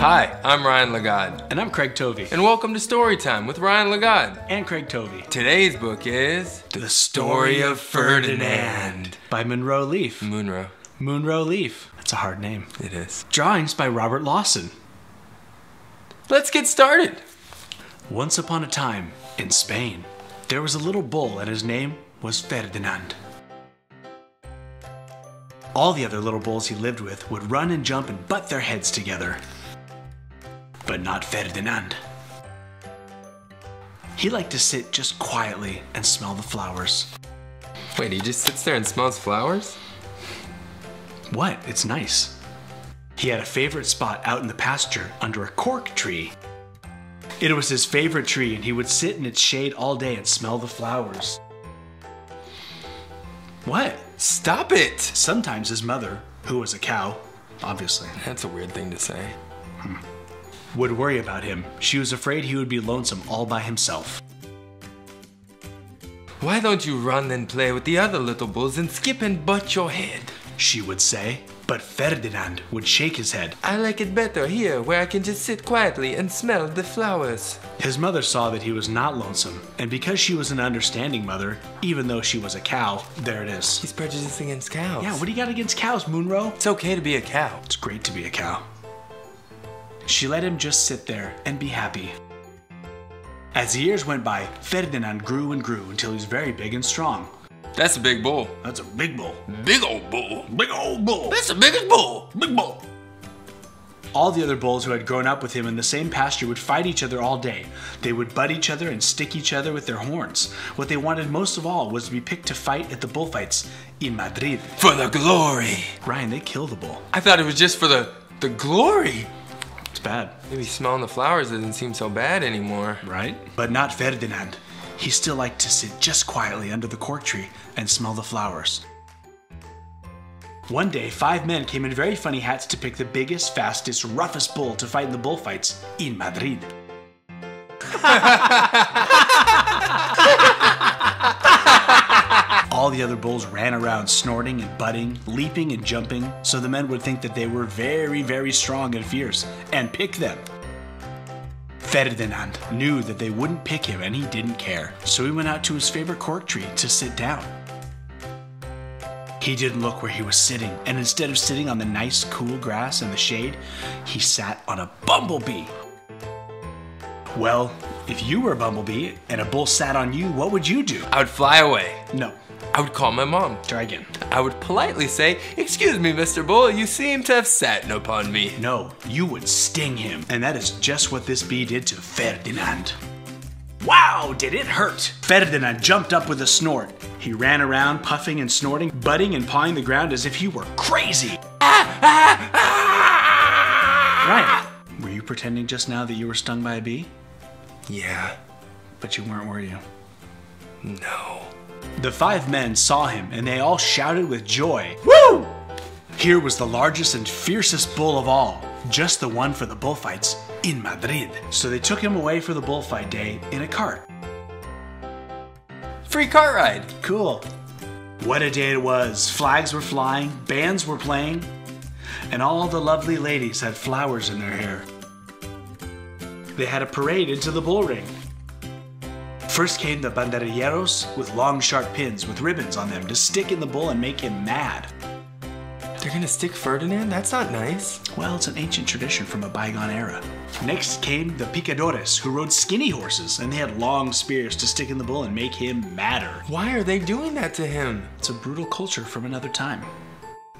Hi, I'm Ryan Lagod, And I'm Craig Tovey. and welcome to Storytime with Ryan Lagod. And Craig Tovey. Today's book is The Story of Ferdinand By Monroe Leaf. Munro. Monroe Leaf. That's a hard name. It is. Drawings by Robert Lawson. Let's get started. Once upon a time, in Spain, there was a little bull and his name was Ferdinand. All the other little bulls he lived with would run and jump and butt their heads together. But not Ferdinand. He liked to sit just quietly and smell the flowers. Wait, he just sits there and smells flowers? What? It's nice. He had a favorite spot out in the pasture under a cork tree. It was his favorite tree, and he would sit in its shade all day and smell the flowers. What? Stop it! Sometimes his mother, who was a cow, obviously, That's a weird thing to say. Hmm. would worry about him. She was afraid he would be lonesome all by himself. Why don't you run and play with the other little bulls and skip and butt your head? She would say, but Ferdinand would shake his head. I like it better here where I can just sit quietly and smell the flowers. His mother saw that he was not lonesome, and because she was an understanding mother, even though she was a cow, there it is. He's prejudiced against cows. Yeah, what do you got against cows, Moonrow? It's okay to be a cow. It's great to be a cow. She let him just sit there and be happy. As the years went by, Ferdinand grew and grew until he was very big and strong. That's a big bull. That's a big bull. Big old bull. Big old bull. That's the biggest bull. big bull. All the other bulls who had grown up with him in the same pasture would fight each other all day. They would butt each other and stick each other with their horns. What they wanted most of all was to be picked to fight at the bullfights in Madrid. For the glory. Ryan, they kill the bull. I thought it was just for the the glory. It's bad. Maybe smelling the flowers doesn't seem so bad anymore. right? But not Ferdinand. He still liked to sit just quietly under the cork tree and smell the flowers. One day, five men came in very funny hats to pick the biggest, fastest, roughest bull to fight in the bullfights in Madrid. All the other bulls ran around snorting and butting, leaping and jumping, so the men would think that they were very, very strong and fierce and pick them. Ferdinand knew that they wouldn't pick him and he didn't care, so he went out to his favorite cork tree to sit down. He didn't look where he was sitting, and instead of sitting on the nice, cool grass in the shade, he sat on a bumblebee. Well, if you were a bumblebee and a bull sat on you, what would you do? I would fly away. No, I would call my mom. try again. I would politely say, Excuse me, Mr. Bull, you seem to have sat upon me. No, you would sting him. And that is just what this bee did to Ferdinand. Wow, did it hurt! Ferdinand jumped up with a snort. He ran around, puffing and snorting, butting and pawing the ground as if he were crazy. Ryan, were you pretending just now that you were stung by a bee? Yeah. But you weren't, were you? No. The five men saw him and they all shouted with joy. Woo! Here was the largest and fiercest bull of all, just the one for the bullfights in Madrid. So they took him away for the bullfight day in a cart. Free cart ride. Cool. What a day it was. Flags were flying, bands were playing, and all the lovely ladies had flowers in their hair. They had a parade into the bull ring. First came the banderilleros with long sharp pins with ribbons on them to stick in the bull and make him mad. They're gonna stick Ferdinand? That's not nice. Well, it's an ancient tradition from a bygone era. Next came the picadores, who rode skinny horses, and they had long spears to stick in the bull and make him madder. Why are they doing that to him? It's a brutal culture from another time.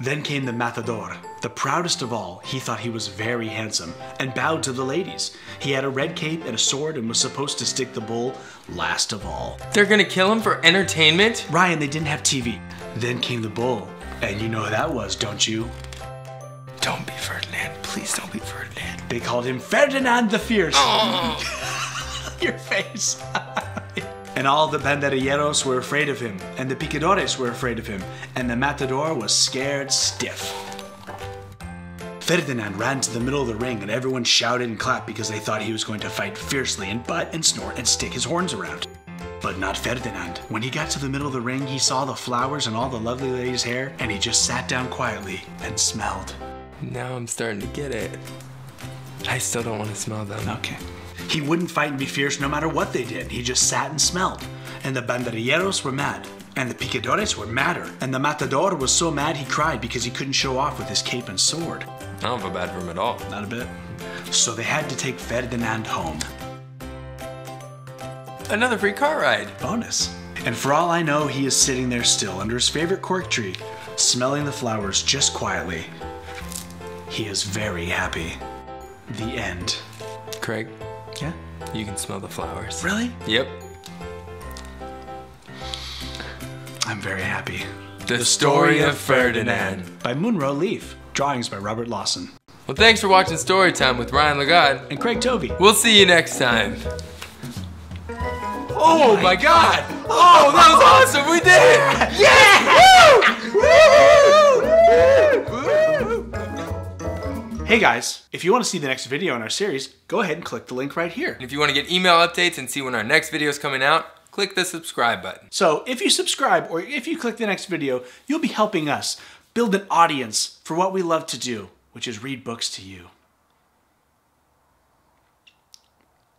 Then came the matador, the proudest of all. He thought he was very handsome and bowed to the ladies. He had a red cape and a sword and was supposed to stick the bull last of all. They're gonna kill him for entertainment? Ryan, they didn't have TV. Then came the bull, and you know who that was, don't you? Don't be Ferdinand. Please don't be Ferdinand. They called him Ferdinand the Fierce. Oh. Your face. and all the banderilleros were afraid of him, and the picadores were afraid of him, and the matador was scared stiff. Ferdinand ran to the middle of the ring, and everyone shouted and clapped because they thought he was going to fight fiercely and butt and snort and stick his horns around. But not Ferdinand. When he got to the middle of the ring, he saw the flowers and all the lovely lady's hair, and he just sat down quietly and smelled. Now I'm starting to get it. I still don't want to smell them. Okay. He wouldn't fight and be fierce no matter what they did. He just sat and smelled. And the banderilleros were mad. And the picadores were madder. And the matador was so mad he cried because he couldn't show off with his cape and sword. I don't feel bad for him at all. Not a bit. So they had to take Ferdinand home. Another free car ride. Bonus. And for all I know, he is sitting there still under his favorite cork tree, smelling the flowers just quietly. He is very happy. The end. Craig, Yeah? you can smell the flowers. Really? Yep. I'm very happy. The, story of Ferdinand. By Munro Leaf. Drawings by Robert Lawson. Well, thanks for watching Storytime with Ryan Lagod. And Craig Tovey. We'll see you next time. Oh, oh my god! Oh, that was awesome! We did it! Yeah! Hey guys, if you want to see the next video in our series, go ahead and click the link right here. If you want to get email updates and see when our next video is coming out, click the subscribe button. So if you subscribe or if you click the next video, you'll be helping us build an audience for what we love to do, which is read books to you.